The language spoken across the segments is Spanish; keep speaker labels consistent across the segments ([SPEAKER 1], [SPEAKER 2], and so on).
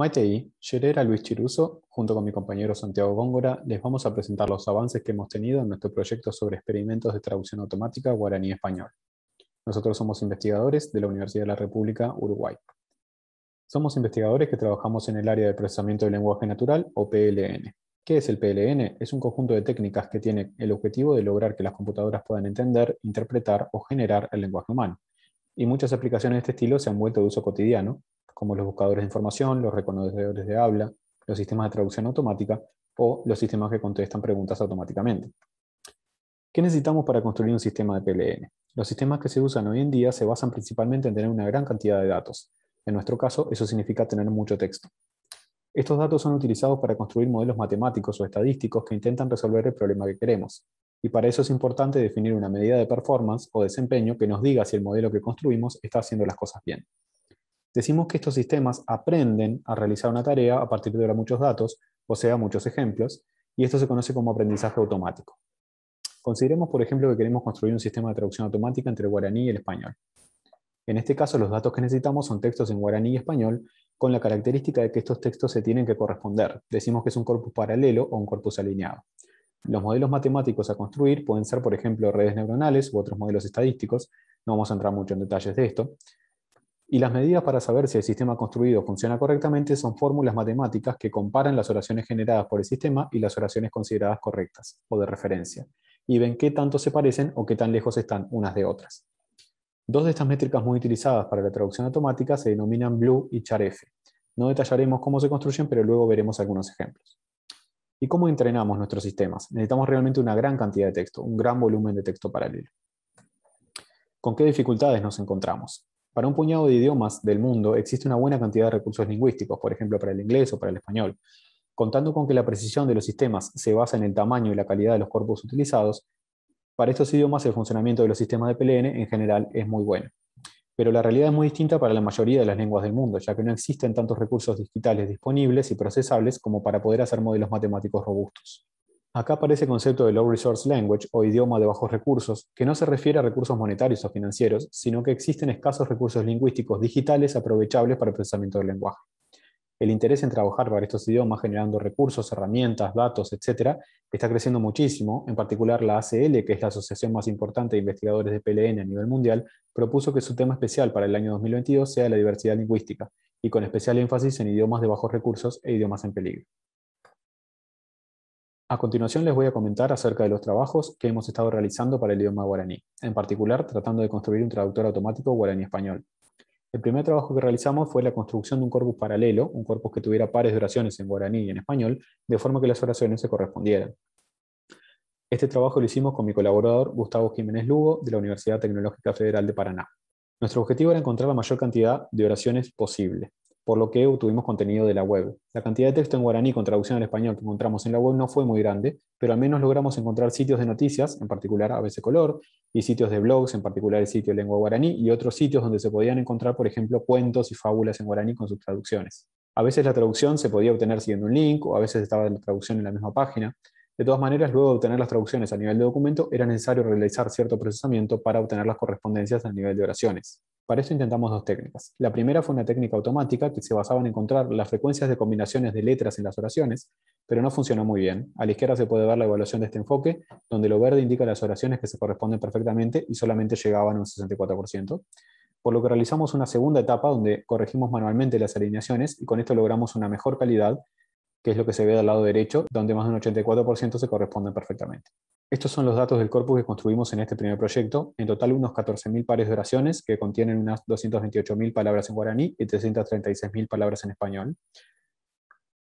[SPEAKER 1] Maite Yerera Luis Chiruso, junto con mi compañero Santiago Góngora, les vamos a presentar los avances que hemos tenido en nuestro proyecto sobre experimentos de traducción automática guaraní-español. Nosotros somos investigadores de la Universidad de la República Uruguay. Somos investigadores que trabajamos en el área de procesamiento del lenguaje natural, o PLN. ¿Qué es el PLN? Es un conjunto de técnicas que tiene el objetivo de lograr que las computadoras puedan entender, interpretar o generar el lenguaje humano. Y muchas aplicaciones de este estilo se han vuelto de uso cotidiano, como los buscadores de información, los reconocedores de habla, los sistemas de traducción automática o los sistemas que contestan preguntas automáticamente. ¿Qué necesitamos para construir un sistema de PLN? Los sistemas que se usan hoy en día se basan principalmente en tener una gran cantidad de datos. En nuestro caso, eso significa tener mucho texto. Estos datos son utilizados para construir modelos matemáticos o estadísticos que intentan resolver el problema que queremos. Y para eso es importante definir una medida de performance o desempeño que nos diga si el modelo que construimos está haciendo las cosas bien. Decimos que estos sistemas aprenden a realizar una tarea a partir de muchos datos, o sea, muchos ejemplos, y esto se conoce como aprendizaje automático. Consideremos, por ejemplo, que queremos construir un sistema de traducción automática entre el guaraní y el español. En este caso, los datos que necesitamos son textos en guaraní y español, con la característica de que estos textos se tienen que corresponder. Decimos que es un corpus paralelo o un corpus alineado. Los modelos matemáticos a construir pueden ser, por ejemplo, redes neuronales u otros modelos estadísticos. No vamos a entrar mucho en detalles de esto. Y las medidas para saber si el sistema construido funciona correctamente son fórmulas matemáticas que comparan las oraciones generadas por el sistema y las oraciones consideradas correctas o de referencia, y ven qué tanto se parecen o qué tan lejos están unas de otras. Dos de estas métricas muy utilizadas para la traducción automática se denominan BLUE y CHARF. No detallaremos cómo se construyen, pero luego veremos algunos ejemplos. ¿Y cómo entrenamos nuestros sistemas? Necesitamos realmente una gran cantidad de texto, un gran volumen de texto paralelo. ¿Con qué dificultades nos encontramos? Para un puñado de idiomas del mundo existe una buena cantidad de recursos lingüísticos, por ejemplo para el inglés o para el español. Contando con que la precisión de los sistemas se basa en el tamaño y la calidad de los corpus utilizados, para estos idiomas el funcionamiento de los sistemas de PLN en general es muy bueno. Pero la realidad es muy distinta para la mayoría de las lenguas del mundo, ya que no existen tantos recursos digitales disponibles y procesables como para poder hacer modelos matemáticos robustos. Acá aparece el concepto de Low Resource Language o idioma de bajos recursos, que no se refiere a recursos monetarios o financieros, sino que existen escasos recursos lingüísticos digitales aprovechables para el procesamiento del lenguaje. El interés en trabajar para estos idiomas generando recursos, herramientas, datos, etc., está creciendo muchísimo. En particular, la ACL, que es la asociación más importante de investigadores de PLN a nivel mundial, propuso que su tema especial para el año 2022 sea la diversidad lingüística, y con especial énfasis en idiomas de bajos recursos e idiomas en peligro. A continuación les voy a comentar acerca de los trabajos que hemos estado realizando para el idioma guaraní, en particular tratando de construir un traductor automático guaraní-español. El primer trabajo que realizamos fue la construcción de un corpus paralelo, un corpus que tuviera pares de oraciones en guaraní y en español, de forma que las oraciones se correspondieran. Este trabajo lo hicimos con mi colaborador Gustavo Jiménez Lugo, de la Universidad Tecnológica Federal de Paraná. Nuestro objetivo era encontrar la mayor cantidad de oraciones posible por lo que obtuvimos contenido de la web. La cantidad de texto en guaraní con traducción al español que encontramos en la web no fue muy grande, pero al menos logramos encontrar sitios de noticias, en particular ABC Color, y sitios de blogs, en particular el sitio Lengua Guaraní, y otros sitios donde se podían encontrar, por ejemplo, cuentos y fábulas en guaraní con sus traducciones. A veces la traducción se podía obtener siguiendo un link, o a veces estaba la traducción en la misma página. De todas maneras, luego de obtener las traducciones a nivel de documento, era necesario realizar cierto procesamiento para obtener las correspondencias a nivel de oraciones. Para eso intentamos dos técnicas. La primera fue una técnica automática que se basaba en encontrar las frecuencias de combinaciones de letras en las oraciones, pero no funcionó muy bien. A la izquierda se puede ver la evaluación de este enfoque, donde lo verde indica las oraciones que se corresponden perfectamente y solamente llegaban a un 64%. Por lo que realizamos una segunda etapa donde corregimos manualmente las alineaciones y con esto logramos una mejor calidad, que es lo que se ve del lado derecho, donde más de un 84% se corresponden perfectamente. Estos son los datos del corpus que construimos en este primer proyecto. En total unos 14.000 pares de oraciones que contienen unas 228.000 palabras en guaraní y 336.000 palabras en español.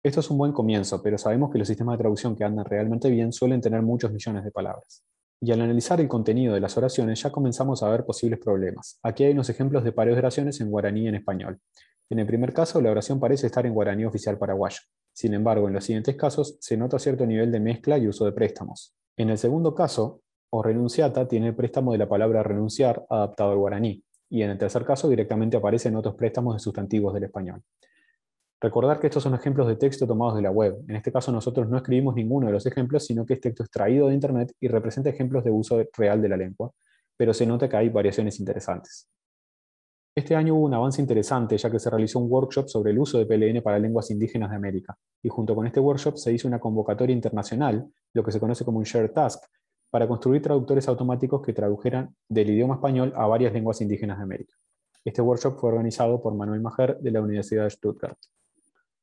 [SPEAKER 1] Esto es un buen comienzo, pero sabemos que los sistemas de traducción que andan realmente bien suelen tener muchos millones de palabras. Y al analizar el contenido de las oraciones ya comenzamos a ver posibles problemas. Aquí hay unos ejemplos de pares de oraciones en guaraní y en español. En el primer caso, la oración parece estar en guaraní oficial paraguayo. Sin embargo, en los siguientes casos se nota cierto nivel de mezcla y uso de préstamos. En el segundo caso, o renunciata tiene el préstamo de la palabra renunciar adaptado al guaraní, y en el tercer caso directamente aparecen otros préstamos de sustantivos del español. Recordar que estos son ejemplos de texto tomados de la web. En este caso nosotros no escribimos ninguno de los ejemplos, sino que es texto extraído de Internet y representa ejemplos de uso real de la lengua, pero se nota que hay variaciones interesantes. Este año hubo un avance interesante ya que se realizó un workshop sobre el uso de PLN para lenguas indígenas de América, y junto con este workshop se hizo una convocatoria internacional, lo que se conoce como un Shared Task, para construir traductores automáticos que tradujeran del idioma español a varias lenguas indígenas de América. Este workshop fue organizado por Manuel Majer de la Universidad de Stuttgart.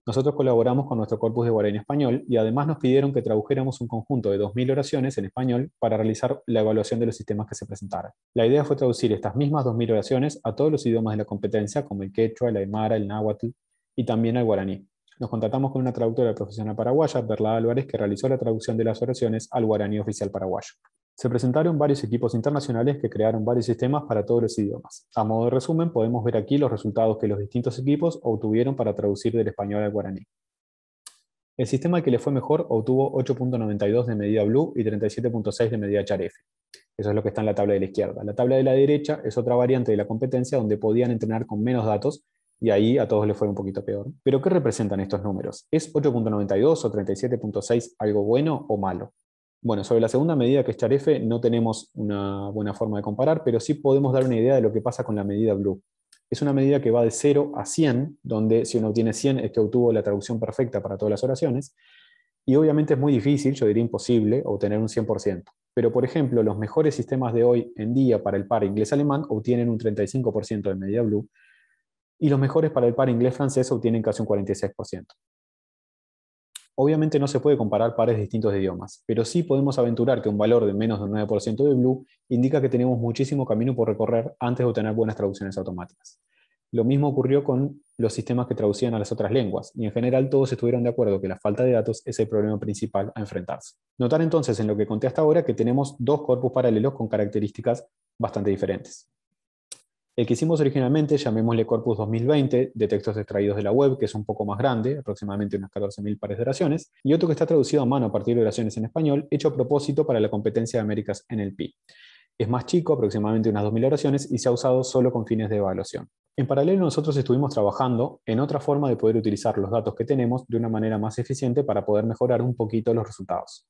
[SPEAKER 1] Nosotros colaboramos con nuestro corpus de guaraní español y además nos pidieron que tradujéramos un conjunto de 2.000 oraciones en español para realizar la evaluación de los sistemas que se presentaran. La idea fue traducir estas mismas 2.000 oraciones a todos los idiomas de la competencia, como el quechua, el aymara, el náhuatl y también al guaraní. Nos contactamos con una traductora profesional paraguaya, Berla Álvarez, que realizó la traducción de las oraciones al guaraní oficial paraguayo. Se presentaron varios equipos internacionales que crearon varios sistemas para todos los idiomas. A modo de resumen, podemos ver aquí los resultados que los distintos equipos obtuvieron para traducir del español al guaraní. El sistema que le fue mejor obtuvo 8.92 de medida Blue y 37.6 de medida Charef. Eso es lo que está en la tabla de la izquierda. La tabla de la derecha es otra variante de la competencia donde podían entrenar con menos datos y ahí a todos les fue un poquito peor. ¿Pero qué representan estos números? ¿Es 8.92 o 37.6 algo bueno o malo? Bueno, sobre la segunda medida que es Charefe no tenemos una buena forma de comparar, pero sí podemos dar una idea de lo que pasa con la medida Blue. Es una medida que va de 0 a 100, donde si uno tiene 100 es que obtuvo la traducción perfecta para todas las oraciones, y obviamente es muy difícil, yo diría imposible, obtener un 100%. Pero, por ejemplo, los mejores sistemas de hoy en día para el par inglés-alemán obtienen un 35% de medida Blue, y los mejores para el par inglés-francés obtienen casi un 46%. Obviamente no se puede comparar pares distintos de idiomas, pero sí podemos aventurar que un valor de menos del 9% de Blue indica que tenemos muchísimo camino por recorrer antes de obtener buenas traducciones automáticas. Lo mismo ocurrió con los sistemas que traducían a las otras lenguas, y en general todos estuvieron de acuerdo que la falta de datos es el problema principal a enfrentarse. Notar entonces en lo que conté hasta ahora que tenemos dos corpus paralelos con características bastante diferentes. El que hicimos originalmente, llamémosle Corpus 2020, de textos extraídos de la web, que es un poco más grande, aproximadamente unas 14.000 pares de oraciones, y otro que está traducido a mano a partir de oraciones en español, hecho a propósito para la competencia de Américas en el PI. Es más chico, aproximadamente unas 2.000 oraciones, y se ha usado solo con fines de evaluación. En paralelo, nosotros estuvimos trabajando en otra forma de poder utilizar los datos que tenemos de una manera más eficiente para poder mejorar un poquito los resultados.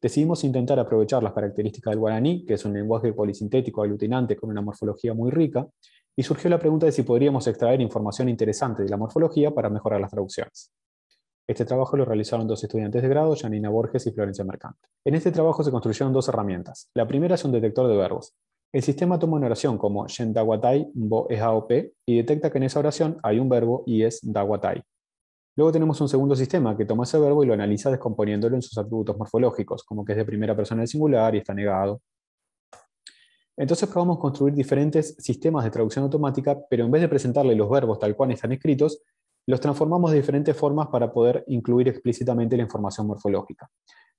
[SPEAKER 1] Decidimos intentar aprovechar las características del guaraní, que es un lenguaje polisintético aglutinante con una morfología muy rica, y surgió la pregunta de si podríamos extraer información interesante de la morfología para mejorar las traducciones. Este trabajo lo realizaron dos estudiantes de grado, Janina Borges y Florencia Mercante. En este trabajo se construyeron dos herramientas. La primera es un detector de verbos. El sistema toma una oración como Shen Dawatai Bo y detecta que en esa oración hay un verbo y es Dawatai. Luego tenemos un segundo sistema que toma ese verbo y lo analiza descomponiéndolo en sus atributos morfológicos, como que es de primera persona del singular y está negado. Entonces probamos construir diferentes sistemas de traducción automática, pero en vez de presentarle los verbos tal cual están escritos, los transformamos de diferentes formas para poder incluir explícitamente la información morfológica.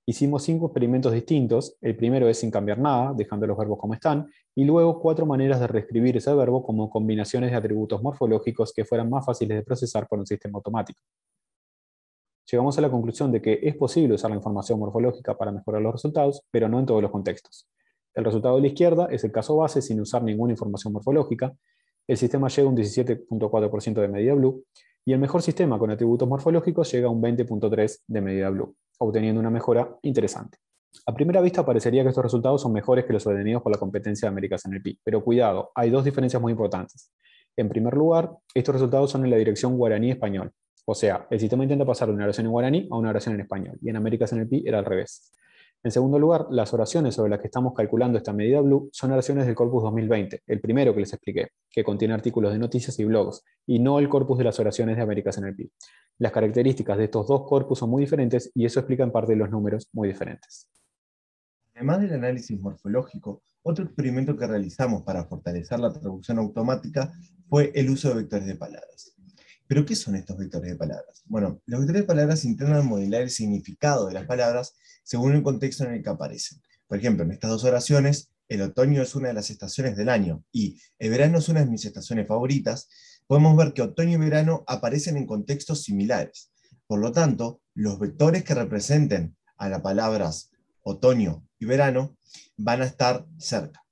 [SPEAKER 1] Hicimos cinco experimentos distintos. El primero es sin cambiar nada, dejando los verbos como están, y luego cuatro maneras de reescribir ese verbo como combinaciones de atributos morfológicos que fueran más fáciles de procesar por un sistema automático. Llegamos a la conclusión de que es posible usar la información morfológica para mejorar los resultados, pero no en todos los contextos. El resultado de la izquierda es el caso base sin usar ninguna información morfológica. El sistema llega a un 17.4% de medida blue y el mejor sistema con atributos morfológicos llega a un 20.3% de medida blue obteniendo una mejora interesante. A primera vista parecería que estos resultados son mejores que los obtenidos por la competencia de Américas NLP, pero cuidado, hay dos diferencias muy importantes. En primer lugar, estos resultados son en la dirección guaraní-español, o sea, el sistema intenta pasar de una oración en guaraní a una oración en español, y en Américas NLP era al revés. En segundo lugar, las oraciones sobre las que estamos calculando esta medida Blue son oraciones del Corpus 2020, el primero que les expliqué, que contiene artículos de noticias y blogs, y no el corpus de las oraciones de Américas NLP. Las características de estos dos corpus son muy diferentes y eso explica en parte los números muy diferentes.
[SPEAKER 2] Además del análisis morfológico, otro experimento que realizamos para fortalecer la traducción automática fue el uso de vectores de palabras. ¿Pero qué son estos vectores de palabras? Bueno, los vectores de palabras intentan modelar el significado de las palabras según el contexto en el que aparecen. Por ejemplo, en estas dos oraciones, el otoño es una de las estaciones del año y el verano es una de mis estaciones favoritas, podemos ver que otoño y verano aparecen en contextos similares. Por lo tanto, los vectores que representen a las palabras otoño y verano van a estar cerca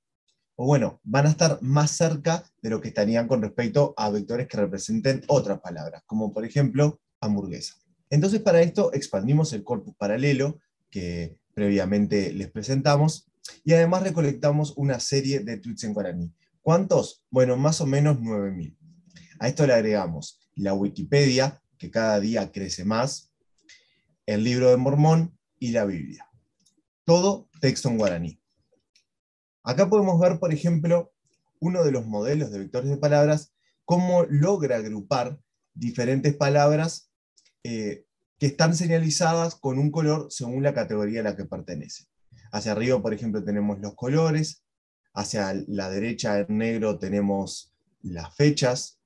[SPEAKER 2] o bueno, van a estar más cerca de lo que estarían con respecto a vectores que representen otras palabras, como por ejemplo hamburguesa. Entonces para esto expandimos el corpus paralelo que previamente les presentamos y además recolectamos una serie de tweets en guaraní. ¿Cuántos? Bueno, más o menos 9.000. A esto le agregamos la Wikipedia, que cada día crece más, el libro de Mormón y la Biblia. Todo texto en guaraní. Acá podemos ver, por ejemplo, uno de los modelos de vectores de palabras, cómo logra agrupar diferentes palabras eh, que están señalizadas con un color según la categoría a la que pertenece. Hacia arriba, por ejemplo, tenemos los colores, hacia la derecha en negro tenemos las fechas,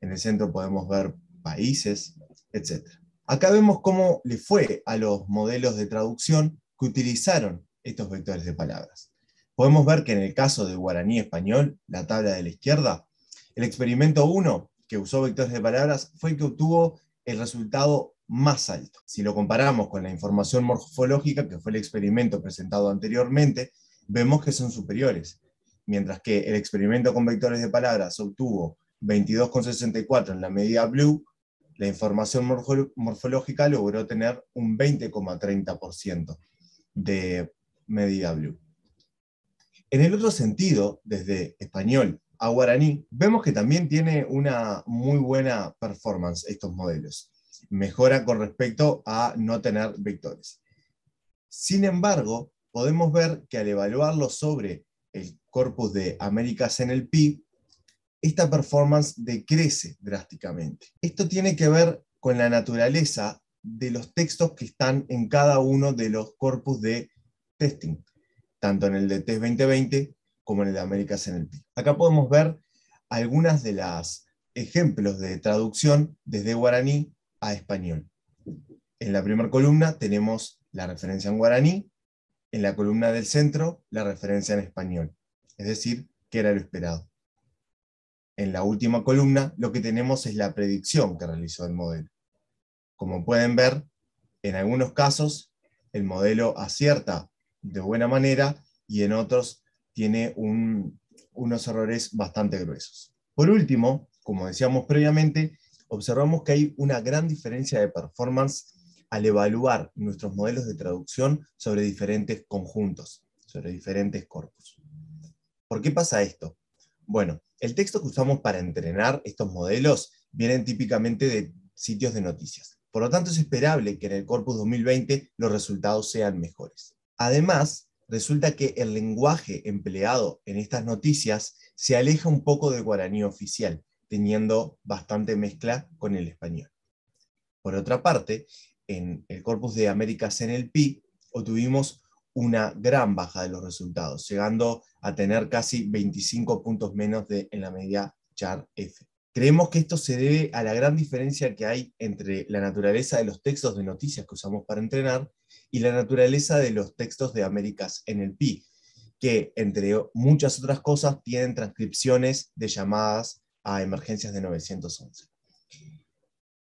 [SPEAKER 2] en el centro podemos ver países, etc. Acá vemos cómo le fue a los modelos de traducción que utilizaron estos vectores de palabras. Podemos ver que en el caso de guaraní español, la tabla de la izquierda, el experimento 1, que usó vectores de palabras, fue el que obtuvo el resultado más alto. Si lo comparamos con la información morfológica, que fue el experimento presentado anteriormente, vemos que son superiores. Mientras que el experimento con vectores de palabras obtuvo 22,64 en la medida blue, la información morfológica logró tener un 20,30% de medida blue. En el otro sentido, desde español a guaraní, vemos que también tiene una muy buena performance estos modelos. Mejora con respecto a no tener vectores. Sin embargo, podemos ver que al evaluarlo sobre el corpus de Américas en el PIB, esta performance decrece drásticamente. Esto tiene que ver con la naturaleza de los textos que están en cada uno de los corpus de testing, tanto en el de TEST 2020 como en el de Américas en el. Acá podemos ver algunas de las ejemplos de traducción desde guaraní a español. En la primera columna tenemos la referencia en guaraní, en la columna del centro la referencia en español, es decir, que era lo esperado en la última columna, lo que tenemos es la predicción que realizó el modelo. Como pueden ver, en algunos casos el modelo acierta de buena manera y en otros tiene unos errores bastante gruesos. Por último, como decíamos previamente, observamos que hay una gran diferencia de performance al evaluar nuestros modelos de traducción sobre diferentes conjuntos, sobre diferentes corpus. ¿Por qué pasa esto? Bueno, el texto que usamos para entrenar estos modelos vienen típicamente de sitios de noticias. Por lo tanto, es esperable que en el Corpus 2020 los resultados sean mejores. Además, resulta que el lenguaje empleado en estas noticias se aleja un poco del guaraní oficial, teniendo bastante mezcla con el español. Por otra parte, en el corpus de Américas NLP obtuvimos una gran baja de los resultados, llegando a tener casi 25 puntos menos de, en la media char F. Creemos que esto se debe a la gran diferencia que hay entre la naturaleza de los textos de noticias que usamos para entrenar y la naturaleza de los textos de Américas NLP, que entre muchas otras cosas tienen transcripciones de llamadas a emergencias de 911.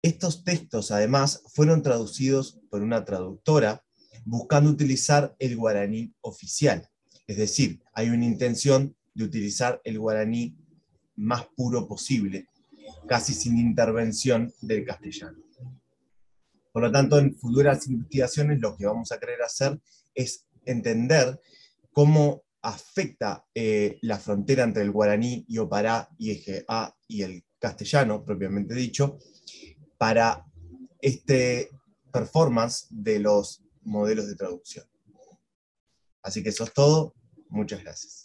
[SPEAKER 2] Estos textos además fueron traducidos por una traductora buscando utilizar el guaraní oficial. Es decir, hay una intención de utilizar el guaraní más puro posible, casi sin intervención del castellano. Por lo tanto, en futuras investigaciones lo que vamos a querer hacer es entender cómo afecta eh, la frontera entre el guaraní y y eje y el castellano, propiamente dicho, para este performance de los modelos de traducción. Así que eso es todo. Muchas gracias.